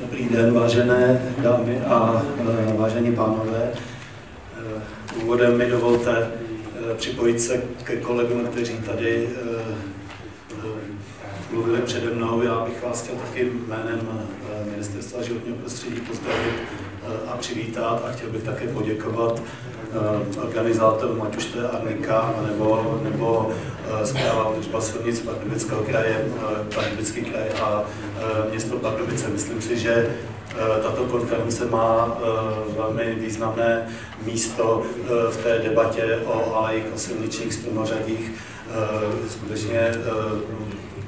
Dobrý den, vážené dámy a e, vážení pánové. E, úvodem mi dovolte e, připojit se ke kolegům, kteří tady mluvili přede mnou. Já bych vás chtěl taky jménem Ministerstva životního prostředí pozdravit a přivítat a chtěl bych také poděkovat organizátorům, ať už to je Arnika nebo, nebo zpráva údržba silnic Pardubického kraje, Pardubický kraj a město Pardubice. Myslím si, že tato konference má velmi významné místo v té debatě o AIK, o silničních. Skutečně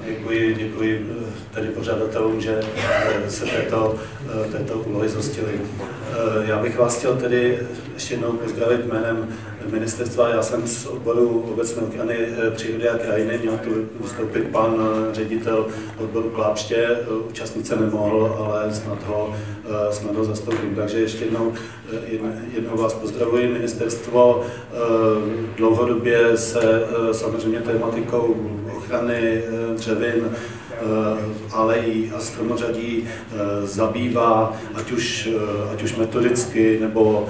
Děkuji, děkuji tedy pořadatelům, že se této, této úlohy zhostili. Já bych vás chtěl tedy ještě jednou pozdravit jménem ministerstva. Já jsem z odboru obecné ochrany eh, přírody a krajiny, měl tu vystoupit pan eh, ředitel odboru Klápště, eh, účastnit se nemohl, ale snad ho, snad ho zastoupím. Takže ještě jednou, jednou vás pozdravuji. Ministerstvo dlouhodobě se samozřejmě tématikou ochrany dřevin Eh, alejí a stromořadí eh, zabývá, ať už, eh, ať už metodicky nebo,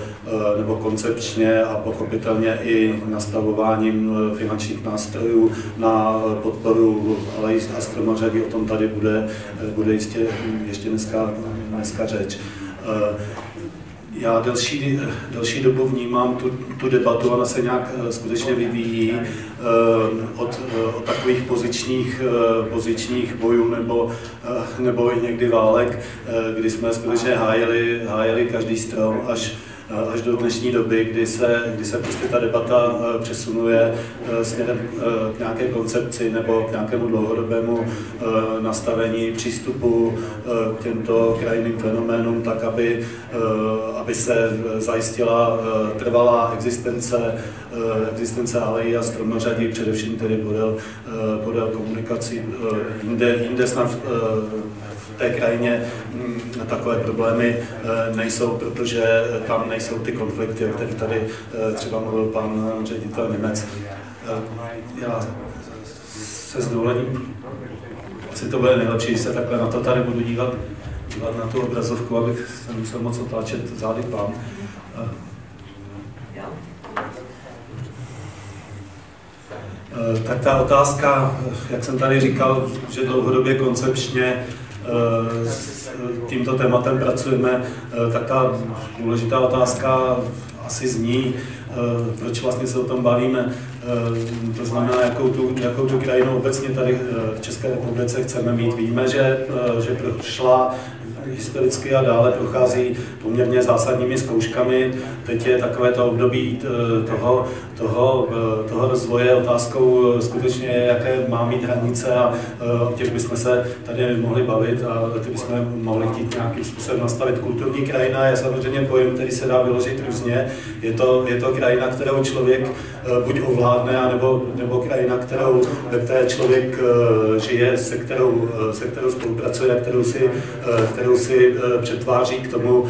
nebo koncepčně a pochopitelně i nastavováním finančních nástrojů na podporu alejí a stromořadí. O tom tady bude, bude jistě ještě dneska, dneska řeč já delší, delší dobu vnímám tu, tu debatu, ona se nějak uh, skutečně vyvíjí uh, od, uh, od takových pozičních, pozičních bojů nebo, nebo někdy válek, kdy jsme skutečně hájili, hájili každý strom až až do dnešní doby, kdy se, kdy se prostě ta debata eh, přesunuje eh, směrem eh, k nějaké koncepci nebo k nějakému dlouhodobému nastavení přístupu k těmto krajinným fenoménům, tak aby, aby se zajistila trvalá existence, existence alejí a stromořadí, především tedy podél, podél komunikací. Jinde, jinde snad té krajině mm, takové problémy eh, nejsou, protože tam nejsou ty konflikty, o kterých tady eh, třeba mluvil pan ředitel Němec. Eh, já se s asi to bude nejlepší, se takhle na to tady budu dívat, dívat na tu obrazovku, abych se musel moc otáčet zády k vám. Tak ta otázka, jak jsem tady říkal, že dlouhodobě koncepčně Eh, s tímto tématem pracujeme, eh, tak ta důležitá otázka asi zní, eh, proč vlastně se o tom bavíme. To znamená, jakou tu, jakou tu krajinu obecně tady v České republice chceme mít. Víme, že, že prošla historicky a dále prochází poměrně zásadními zkouškami. Teď je takové to období toho, toho, toho rozvoje otázkou skutečně, jaké má mít hranice a o těch bychom se tady mohli bavit a ty bychom mohli chtít nějakým způsobem nastavit. Kulturní krajina je samozřejmě pojem, který se dá vyložit různě. Je to, je to krajina, kterou člověk buď ovládne, nebo, nebo krajina, kterou, ve které člověk žije, se kterou, se kterou spolupracuje, kterou si, kterou si přetváří k tomu,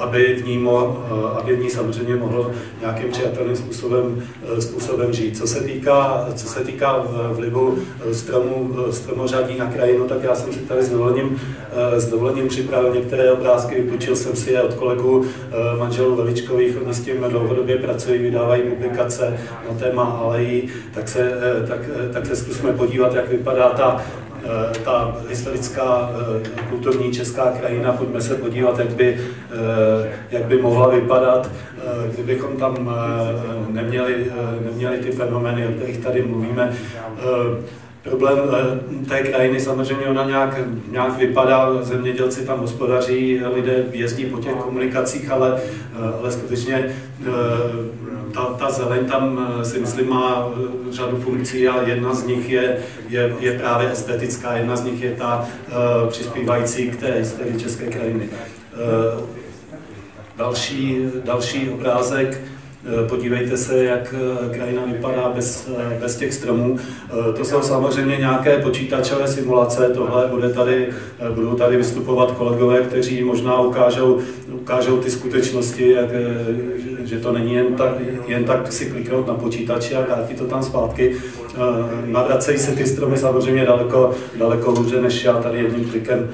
aby v ní, mo, aby v ní samozřejmě mohl nějakým přijatelným způsobem, způsobem žít. Co se týká, co se týká vlivu stromů, stromořadí na krajinu, tak já jsem si tady s dovolením, s dovolením připravil některé obrázky, vypůjčil jsem si je od kolegů manželů Veličkových, oni s tím dlouhodobě pracují, vydávají publikace na téma alejí, tak se, tak, tak se zkusme podívat, jak vypadá ta Eh, ta historická eh, kulturní česká krajina, pojďme se podívat, jak by, eh, jak by mohla vypadat, kdybychom tam neměli, neměli ty fenomény, o kterých tady mluvíme. Problém té krajiny samozřejmě ona nějak, nějak vypadá, zemědělci tam hospodaří, lidé jezdí po těch komunikacích, ale, ale skutečně ta, ta zeleň tam eh, si myslím má eh, řadu funkcí a jedna z nich je, je, je právě estetická, jedna z nich je ta uh, přispívající k té historii české krajiny. Uh, další, další obrázek, Podívejte se, jak krajina vypadá bez, bez těch stromů. To jsou samozřejmě nějaké počítačové simulace, tohle bude tady, budou tady vystupovat kolegové, kteří možná ukážou, ukážou ty skutečnosti, jak, že to není jen tak, jen tak si kliknout na počítači a ti to tam zpátky. navracejí se ty stromy samozřejmě daleko, daleko hůře, než já tady jedním klikem,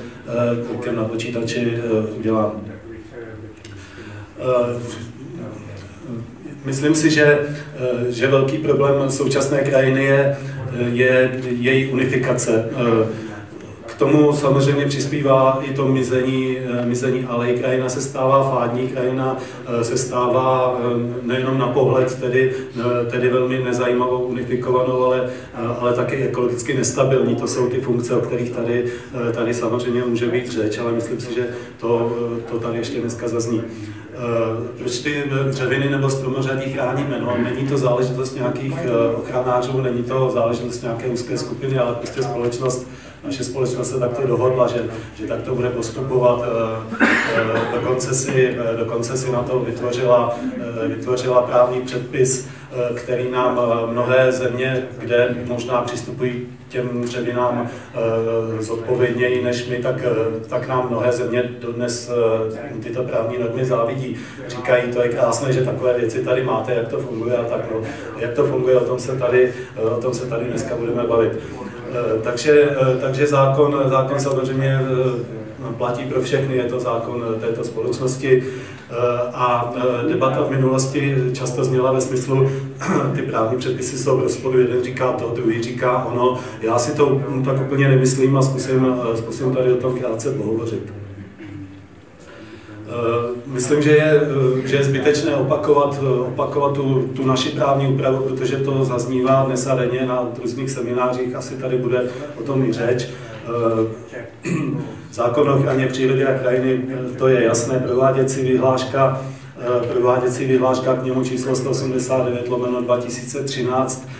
klikem na počítači udělám. Myslím si, že, že velký problém současné krajiny je, je její unifikace tomu samozřejmě přispívá i to mizení, eh, mizení alej. Krajina se stává fádní, krajina eh, se stává eh, nejenom na pohled, tedy, tedy velmi nezajímavou, unifikovanou, ale, ale taky ekologicky nestabilní. To jsou ty funkce, o kterých tady, tady samozřejmě může být řeč, ale myslím si, že to, to tady ještě dneska zazní. Proč ty dřeviny nebo stromořadí chráníme? No, není to záležitost nějakých ochranářů, není to záležitost nějaké úzké skupiny, ale prostě společnost naše společnost se takto dohodla, že, že tak to bude postupovat. Eh, eh, dokonce si, eh, dokonce si na to vytvořila, vytvořila právní předpis, který nám mnohé země, kde možná přistupují těm dřevinám zodpovědněji než my, tak, tak nám mnohé země dodnes tyto právní normy závidí. Říkají, to je krásné, že takové věci tady máte, jak to funguje a tak. No. Jak to funguje, o tom se tady, o tom se tady dneska budeme bavit. Eh, takže, eh, takže zákon, zákon samozřejmě eh, platí pro všechny, je to zákon této společnosti. A debata v minulosti často zněla ve smyslu, ty právní předpisy jsou v rozporu, jeden říká to, druhý říká ono. Já si to tak úplně nemyslím a zkusím, zkusím tady o tom krátce pohovořit. Myslím, že je, že je zbytečné opakovat, opakovat tu, tu naši právní úpravu, protože to zaznívá dnes a denně na různých seminářích, asi tady bude o tom i řeč. Zákon o ochraně přírody a krajiny, to je jasné, prováděcí vyhláška, prováděcí vyhláška k němu číslo 189 lomeno 2013 Eh,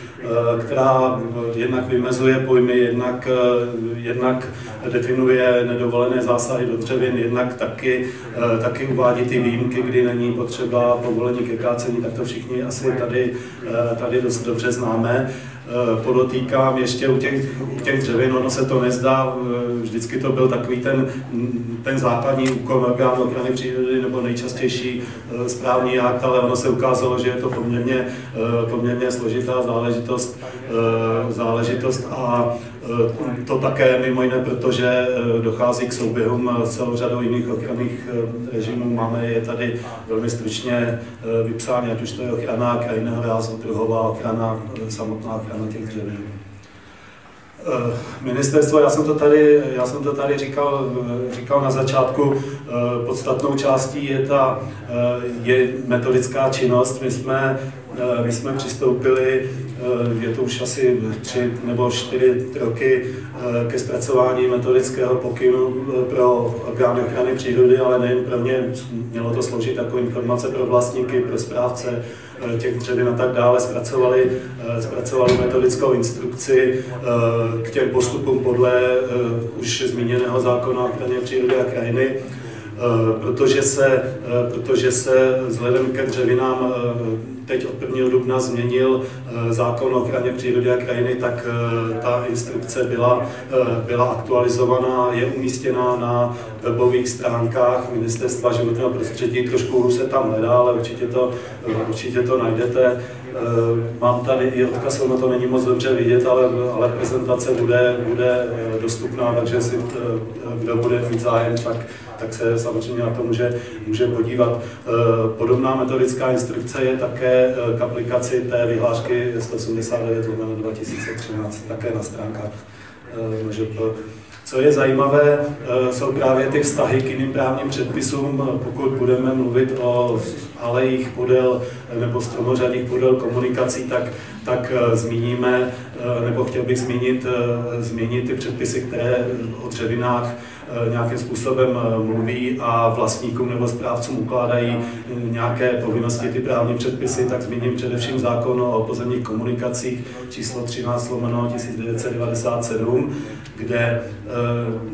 která eh, jednak vymezuje pojmy, jednak, eh, jednak definuje nedovolené zásahy do dřevin, jednak taky, taky uvádí ty výjimky, kdy není potřeba povolení ke kácení, tak to všichni asi tady, tady dost dobře známe. Eh, podotýkám ještě u těch, u těch dřevin, ono se to nezdá, eh, vždycky to byl takový ten, ten základní úkol orgánu ochrany přírody nebo nejčastější eh, správní akt, ale ono se ukázalo, že je to poměrně, poměrně složitá záležitost, záležitost a to také mimo jiné, protože eh, dochází k souběhům eh, celou řadou jiných ochranných eh, režimů. Máme je tady velmi stručně vypsány, ať už to je ochrana krajinného rázu, druhová ochrana, samotná ochrana těch dřevin. Ministerstvo, já jsem to tady, já jsem to tady říkal, říkal na začátku, podstatnou částí je ta je metodická činnost. My jsme, my jsme přistoupili Eh, je to už asi tři nebo čtyři roky eh, ke zpracování metodického pokynu eh, pro orgány ochrany přírody, ale nejen pro ně, mělo to sloužit jako informace pro vlastníky, pro správce těch dřevin a tak dále, zpracovali, zpracovali metodickou instrukci k těm postupům podle už zmíněného zákona o ochraně přírody a krajiny, protože se, protože se vzhledem ke dřevinám teď od 1. dubna změnil eh, zákon o ochraně přírody a krajiny, tak eh, ta instrukce byla, eh, byla aktualizovaná, je umístěna na webových stránkách Ministerstva životního prostředí. Trošku se tam hledá, ale určitě to, určitě to najdete. Mám tady i odkaz, ono to není moc dobře vidět, ale, ale prezentace bude, bude dostupná, takže si kdo bude mít zájem, tak tak se samozřejmě na to může, může podívat. Eh, podobná metodická instrukce je také eh, k aplikaci té vyhlášky 189 2013, také na stránkách eh, MŽP. Co je zajímavé, jsou právě ty vztahy k jiným právním předpisům. Pokud budeme mluvit o alejích podél nebo stromořadích podél komunikací, tak, tak zmíníme, nebo chtěl bych zmínit, zmínit ty předpisy, které o dřevinách nějakým způsobem eh, mluví a vlastníkům nebo správcům ukládají eh, nějaké povinnosti, ty právní předpisy, tak zmíním především zákon o pozemních komunikacích číslo 13 lomeno 1997, kde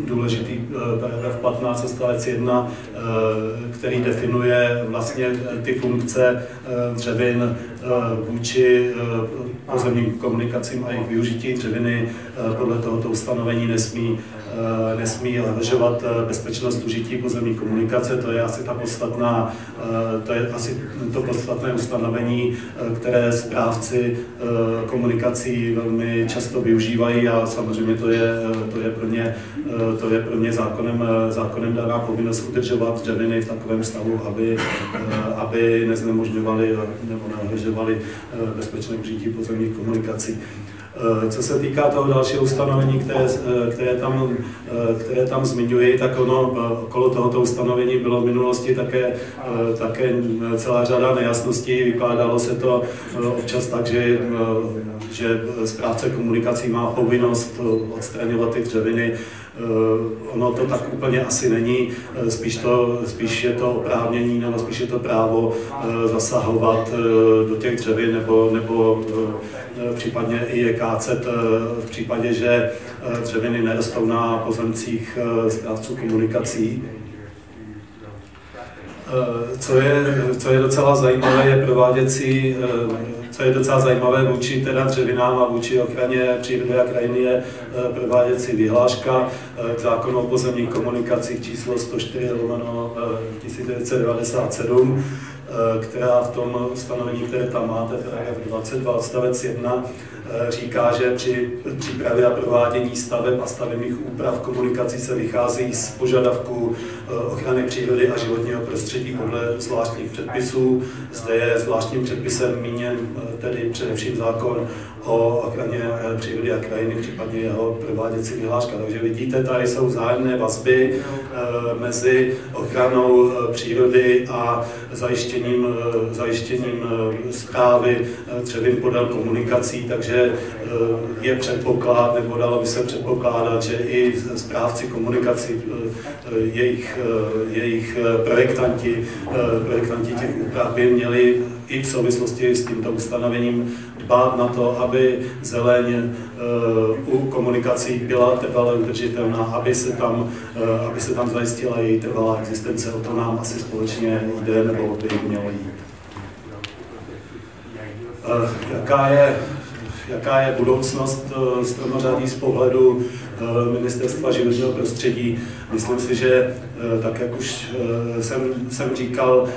důležitý paragraf 15 odstavec 1, který definuje vlastně ty funkce dřevin vůči pozemním komunikacím a jejich využití dřeviny podle tohoto ustanovení nesmí nesmí ležovat bezpečnost užití pozemní komunikace, to je asi ta podstatná, to je asi to podstatné ustanovení, které správci komunikací velmi často využívají a samozřejmě to je, to je pro ně, to je pro ně zákonem, zákonem daná povinnost udržovat dřeviny v takovém stavu, aby, aby neznemožňovali nebo neohrožovali bezpečné užití pozemních komunikací. Eh, co se týká toho dalšího ustanovení, které, eh, které, tam, eh, které tam zmiňuji, tak ono okolo tohoto ustanovení bylo v minulosti také, také celá řada nejasností. Vykládalo se to občas tak, že, že správce komunikací má povinnost odstraňovat ty dřeviny ono to tak úplně asi není, spíš, to, spíš je to oprávnění nebo spíš je to právo zasahovat do těch dřevin nebo, nebo Eh, případně i je kácet eh, v případě, že eh, dřeviny nerostou na pozemcích správců komunikací. Co je, co je docela zajímavé, je prováděcí, co je docela zajímavé vůči teda dřevinám a vůči ochraně přírody a krajiny je prováděcí vyhláška k zákonu o pozemních komunikacích číslo 104 1997 Eh, která v tom stanovení, které tam máte, paragraf 22 odstavec 1, eh, říká, že při přípravě a provádění staveb a stavebních úprav komunikací se vychází z požadavků eh, ochrany přírody a životního prostředí podle zvláštních předpisů. Zde je zvláštním předpisem míněn tedy především zákon o ochraně přírody a krajiny, případně jeho prováděcí vyhláška. Takže vidíte, tady jsou zájemné vazby mezi ochranou přírody a zajištěním, eh, zajištěním zprávy eh, dřevin podél komunikací, takže eh, je předpoklad, nebo dalo by se předpokládat, že i správci komunikací, jejich, jejich projektanti, projektanti těch úprav by měli i v souvislosti s tímto ustanovením dbát na to, aby zeleň u komunikací byla trvale udržitelná, aby se tam, aby se tam zajistila její trvalá existence. O to nám asi společně jde, nebo by mělo jít. Jaká je, jaká je budoucnost stromořadí z pohledu Ministerstva životního prostředí? Myslím si, že tak jak už jsem, jsem říkal,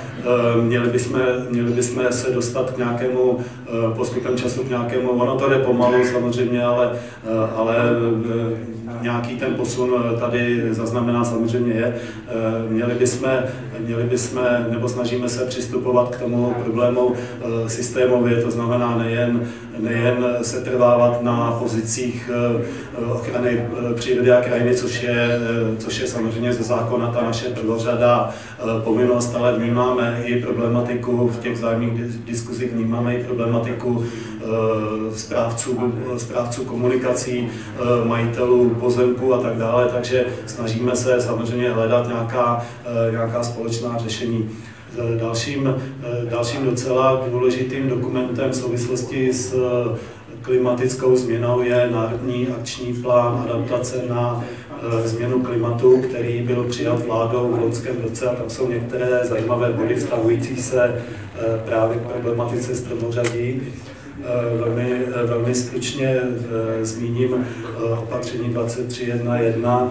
měli bychom, měli bychom se dostat k nějakému postupem času k nějakému, ono to jde pomalu samozřejmě, ale, ale nějaký ten posun tady zaznamená samozřejmě je. Měli bychom, měli bychom, nebo snažíme se přistupovat k tomu problému systémově, to znamená nejen, nejen se trvávat na pozicích ochrany přírody a krajiny, což je, což je samozřejmě ze zákona ta naše prvořada povinnost, ale vnímáme i problematiku v těch zájemných diskuzích, vnímáme i problematiku správců, správců komunikací, majitelů pozemku a tak dále, takže snažíme se samozřejmě hledat nějaká, nějaká společná řešení. Dalším, dalším docela důležitým dokumentem v souvislosti s klimatickou změnou je Národní akční plán adaptace na Eh, změnu klimatu, který byl přijat vládou v loňském roce a tam jsou některé zajímavé body vztahující se eh, právě k problematice stromořadí. Eh, velmi, velmi stručně zmíním opatření 23.1.1,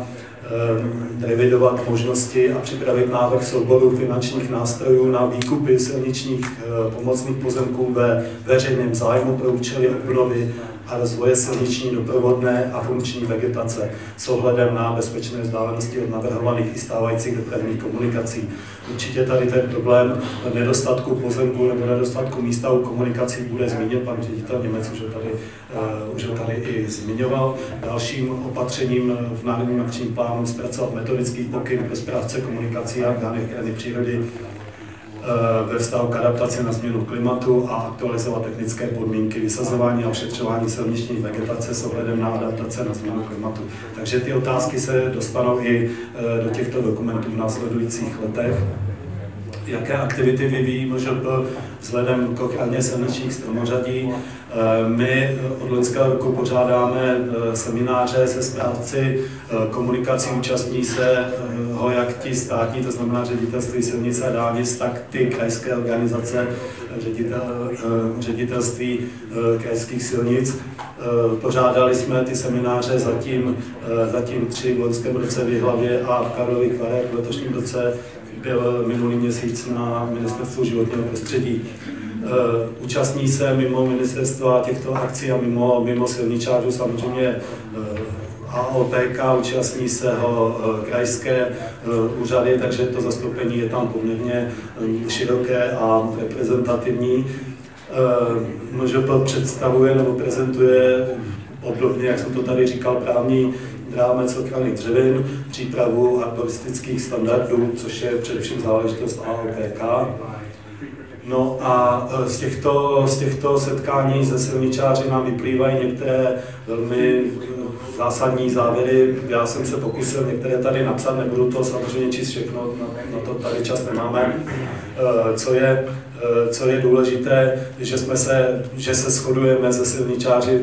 revidovat možnosti a připravit návrh souboru finančních nástrojů na výkupy silničních pomocných pozemků ve veřejném zájmu pro účely obnovy a rozvoje silniční doprovodné a funkční vegetace s ohledem na bezpečné vzdálenosti od navrhovaných i stávajících dopravních komunikací. Určitě tady ten problém nedostatku pozemku nebo nedostatku místa u komunikací bude zmínit pan ředitel Němec, už ho tady, uh, už ho tady i zmiňoval. Dalším opatřením v Národním akčním plánu zpracovat metodický pokyn pro správce komunikací a orgány ochrany přírody ve vztahu k adaptaci na změnu klimatu a aktualizovat technické podmínky vysazování a ošetřování silniční vegetace s ohledem na adaptace na změnu klimatu. Takže ty otázky se dostanou i eh, do těchto dokumentů v následujících letech. Jaké aktivity vyvíjí MŽP vzhledem k ochraně silničních stromořadí. My od loňského roku pořádáme semináře se správci komunikací, účastní se ho jak ti státní, to znamená ředitelství silnice a dálnic, tak ty krajské organizace, ředitel, ředitelství krajských silnic. Pořádali jsme ty semináře zatím, zatím tři v loňském roce v Jihlavě a v Karlových Varech v letošním roce byl minulý měsíc na ministerstvu životního prostředí. Eh, účastní se mimo ministerstva těchto akcí a mimo, mimo silničářů samozřejmě eh, AOPK, účastní se ho eh, krajské úřady, takže to zastoupení je tam poměrně široké a reprezentativní. MŽP představuje nebo prezentuje obdobně, jak jsem to tady říkal, právní rámec ochrany dřevin, přípravu arboristických standardů, což je především záležitost AOPK. No a e, z těchto, z těchto setkání se silničáři nám vyplývají některé velmi e, zásadní závěry. Já jsem se pokusil některé tady napsat, nebudu to samozřejmě číst všechno, na, na to tady čas nemáme. E, co je, co je důležité, že, jsme se, že se shodujeme se silničáři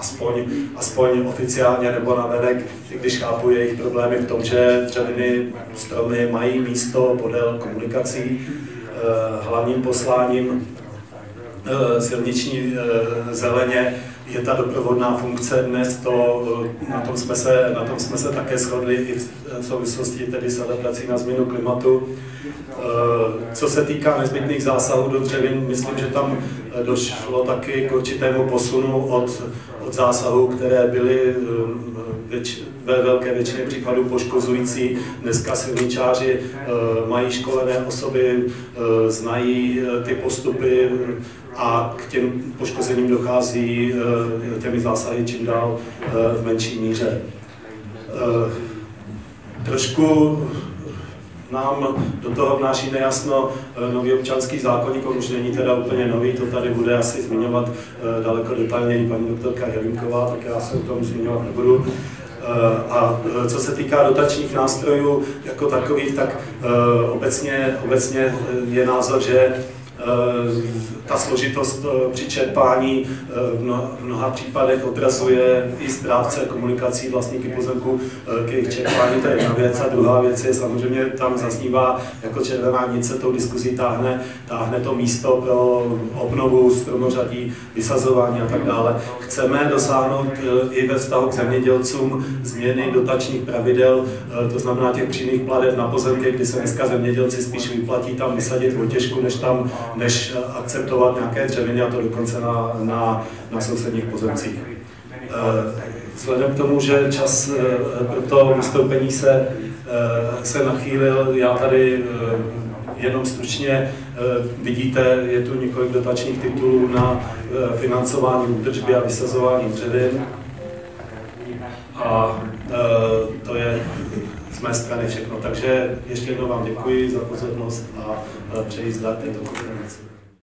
aspoň, aspoň oficiálně nebo na venek, když chápu jejich problémy v tom, že dřeviny, stromy mají místo podél komunikací. Eh, hlavním posláním eh, silniční eh, zeleně je ta doprovodná funkce dnes, to, na, tom jsme se, na tom jsme se také shodli i v souvislosti tedy s adaptací na změnu klimatu. Co se týká nezbytných zásahů do dřevin, myslím, že tam došlo taky k určitému posunu od, od zásahů, které byly věč, ve velké většině případů poškozující. Dneska silničáři mají školené osoby, znají ty postupy, a k těm poškozením dochází eh, těmi zásahy čím dál eh, v menší míře. Eh, trošku nám do toho vnáší nejasno nový občanský zákonník, on už není teda úplně nový, to tady bude asi zmiňovat daleko detailněji paní doktorka Jelinková, tak já se o tom zmiňovat nebudu. A co se týká dotačních nástrojů jako takových, tak obecně, obecně je názor, že Eh, ta složitost eh, při čerpání eh, v mnoha případech odrazuje i správce komunikací vlastníky pozemku k jejich čerpání, to je jedna věc. A druhá věc je samozřejmě, tam zaznívá jako červená nic se tou diskuzí táhne, táhne to místo pro obnovu stromořadí, vysazování a tak dále. Chceme dosáhnout i ve vztahu k zemědělcům změny dotačních pravidel, to znamená těch přímých pladeb na pozemky, kdy se dneska zemědělci spíš vyplatí tam vysadit otěžku, než tam než akceptovat nějaké dřeviny a to dokonce na, na, na sousedních pozemcích. Eh, vzhledem k tomu, že čas eh, pro to vystoupení se, eh, se nachýlil, já tady jenom stručně vidíte, je tu několik dotačních titulů na financování údržby a vysazování dřevin. A z mé strany všechno. Takže ještě jednou vám děkuji za pozornost a přeji zdar této konferenci.